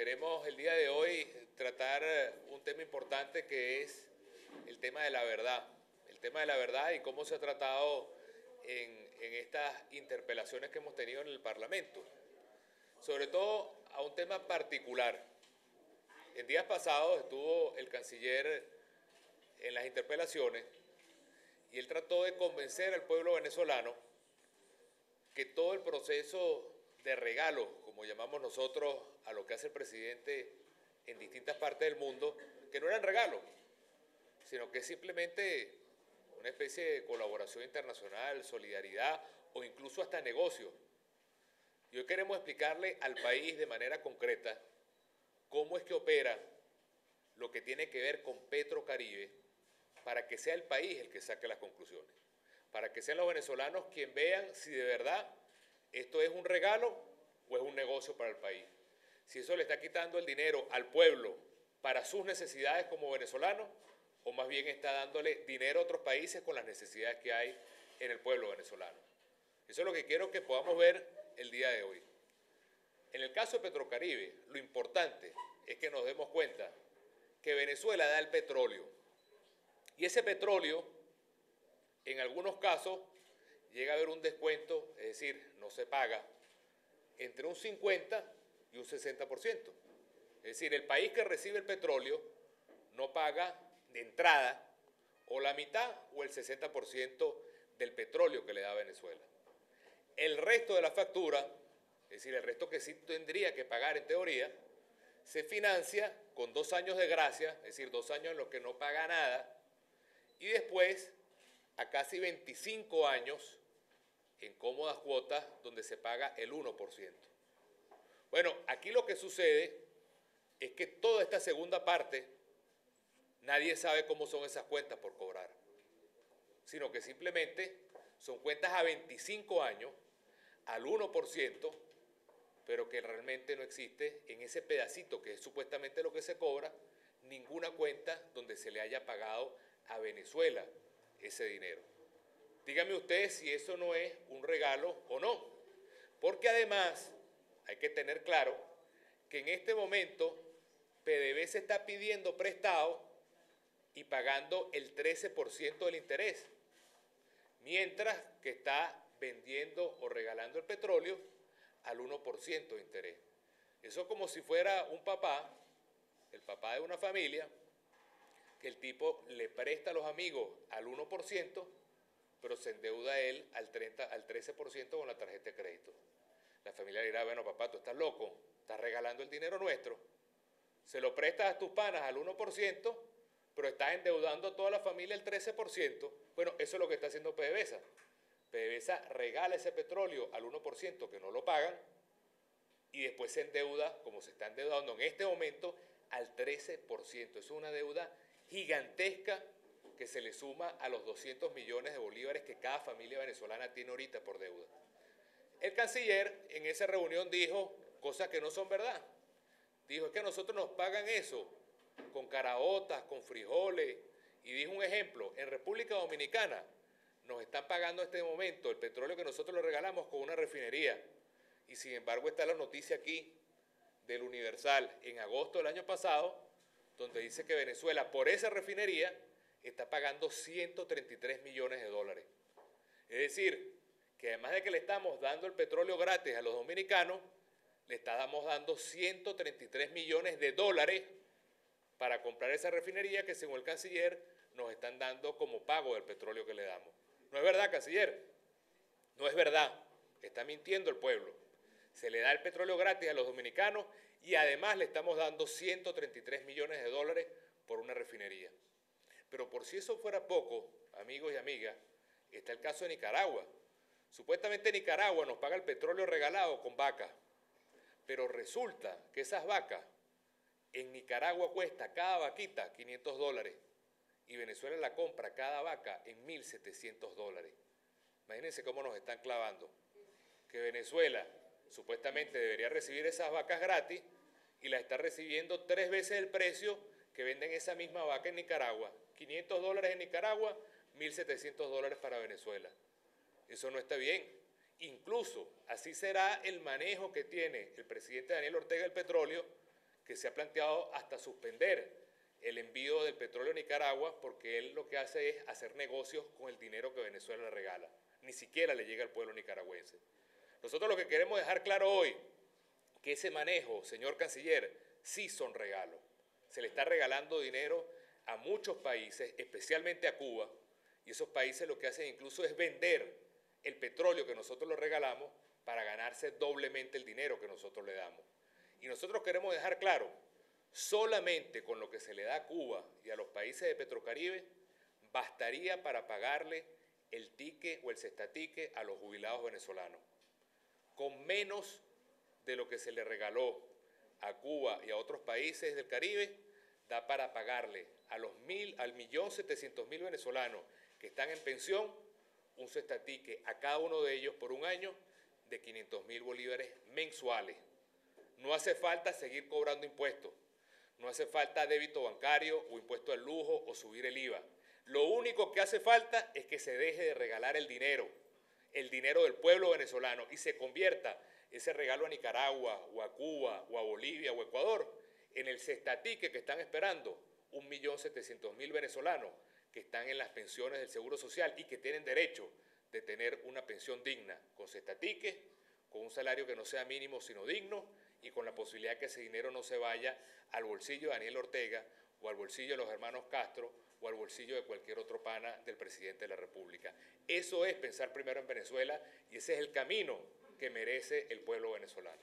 queremos el día de hoy tratar eh, un tema importante que es el tema de la verdad. El tema de la verdad y cómo se ha tratado en, en estas interpelaciones que hemos tenido en el Parlamento. Sobre todo a un tema particular. En días pasados estuvo el canciller en las interpelaciones y él trató de convencer al pueblo venezolano que todo el proceso de regalo, como llamamos nosotros a lo que hace el presidente en distintas partes del mundo, que no eran regalos, sino que es simplemente una especie de colaboración internacional, solidaridad o incluso hasta negocio. Y hoy queremos explicarle al país de manera concreta cómo es que opera lo que tiene que ver con Petrocaribe para que sea el país el que saque las conclusiones, para que sean los venezolanos quienes vean si de verdad esto es un regalo o es un negocio para el país. Si eso le está quitando el dinero al pueblo para sus necesidades como venezolanos, o más bien está dándole dinero a otros países con las necesidades que hay en el pueblo venezolano. Eso es lo que quiero que podamos ver el día de hoy. En el caso de Petrocaribe, lo importante es que nos demos cuenta que Venezuela da el petróleo. Y ese petróleo, en algunos casos, llega a haber un descuento, es decir, no se paga entre un 50 y un 60%. Es decir, el país que recibe el petróleo no paga de entrada o la mitad o el 60% del petróleo que le da Venezuela. El resto de la factura, es decir, el resto que sí tendría que pagar en teoría, se financia con dos años de gracia, es decir, dos años en los que no paga nada, y después a casi 25 años en cómodas cuotas donde se paga el 1%. Bueno, aquí lo que sucede es que toda esta segunda parte, nadie sabe cómo son esas cuentas por cobrar, sino que simplemente son cuentas a 25 años, al 1%, pero que realmente no existe en ese pedacito que es supuestamente lo que se cobra, ninguna cuenta donde se le haya pagado a Venezuela ese dinero. Dígame usted si eso no es un regalo o no. Porque además hay que tener claro que en este momento PDB se está pidiendo prestado y pagando el 13% del interés, mientras que está vendiendo o regalando el petróleo al 1% de interés. Eso como si fuera un papá, el papá de una familia, que el tipo le presta a los amigos al 1%, pero se endeuda él al, 30, al 13% con la tarjeta de crédito. Familia dirá, bueno, papá, tú estás loco, estás regalando el dinero nuestro, se lo prestas a tus panas al 1%, pero estás endeudando a toda la familia el 13%. Bueno, eso es lo que está haciendo PDVSA. PDVSA regala ese petróleo al 1% que no lo pagan y después se endeuda, como se está endeudando en este momento, al 13%. Es una deuda gigantesca que se le suma a los 200 millones de bolívares que cada familia venezolana tiene ahorita por deuda. El canciller en esa reunión dijo cosas que no son verdad. Dijo, es que nosotros nos pagan eso con caraotas, con frijoles. Y dijo un ejemplo, en República Dominicana nos están pagando en este momento el petróleo que nosotros le regalamos con una refinería. Y sin embargo está la noticia aquí del Universal en agosto del año pasado, donde dice que Venezuela por esa refinería está pagando 133 millones de dólares. Es decir, que además de que le estamos dando el petróleo gratis a los dominicanos, le estamos dando 133 millones de dólares para comprar esa refinería que según el canciller nos están dando como pago del petróleo que le damos. ¿No es verdad, canciller? No es verdad. Está mintiendo el pueblo. Se le da el petróleo gratis a los dominicanos y además le estamos dando 133 millones de dólares por una refinería. Pero por si eso fuera poco, amigos y amigas, está el caso de Nicaragua. Supuestamente Nicaragua nos paga el petróleo regalado con vacas, pero resulta que esas vacas en Nicaragua cuesta cada vaquita 500 dólares y Venezuela la compra cada vaca en 1.700 dólares. Imagínense cómo nos están clavando. Que Venezuela supuestamente debería recibir esas vacas gratis y la está recibiendo tres veces el precio que venden esa misma vaca en Nicaragua. 500 dólares en Nicaragua, 1.700 dólares para Venezuela. Eso no está bien. Incluso así será el manejo que tiene el presidente Daniel Ortega del petróleo, que se ha planteado hasta suspender el envío del petróleo a Nicaragua porque él lo que hace es hacer negocios con el dinero que Venezuela le regala. Ni siquiera le llega al pueblo nicaragüense. Nosotros lo que queremos dejar claro hoy, que ese manejo, señor canciller, sí son regalos. Se le está regalando dinero a muchos países, especialmente a Cuba, y esos países lo que hacen incluso es vender el petróleo que nosotros le regalamos para ganarse doblemente el dinero que nosotros le damos. Y nosotros queremos dejar claro, solamente con lo que se le da a Cuba y a los países de Petrocaribe, bastaría para pagarle el tique o el cestatique a los jubilados venezolanos. Con menos de lo que se le regaló a Cuba y a otros países del Caribe, da para pagarle a los mil, al millón setecientos mil venezolanos que están en pensión un cestatique a cada uno de ellos por un año de 500 mil bolívares mensuales. No hace falta seguir cobrando impuestos, no hace falta débito bancario o impuesto al lujo o subir el IVA. Lo único que hace falta es que se deje de regalar el dinero, el dinero del pueblo venezolano y se convierta ese regalo a Nicaragua o a Cuba o a Bolivia o Ecuador en el cestatique que están esperando 1.700.000 venezolanos que están en las pensiones del Seguro Social y que tienen derecho de tener una pensión digna, con cestatique, con un salario que no sea mínimo sino digno y con la posibilidad que ese dinero no se vaya al bolsillo de Daniel Ortega o al bolsillo de los hermanos Castro o al bolsillo de cualquier otro pana del presidente de la República. Eso es pensar primero en Venezuela y ese es el camino que merece el pueblo venezolano.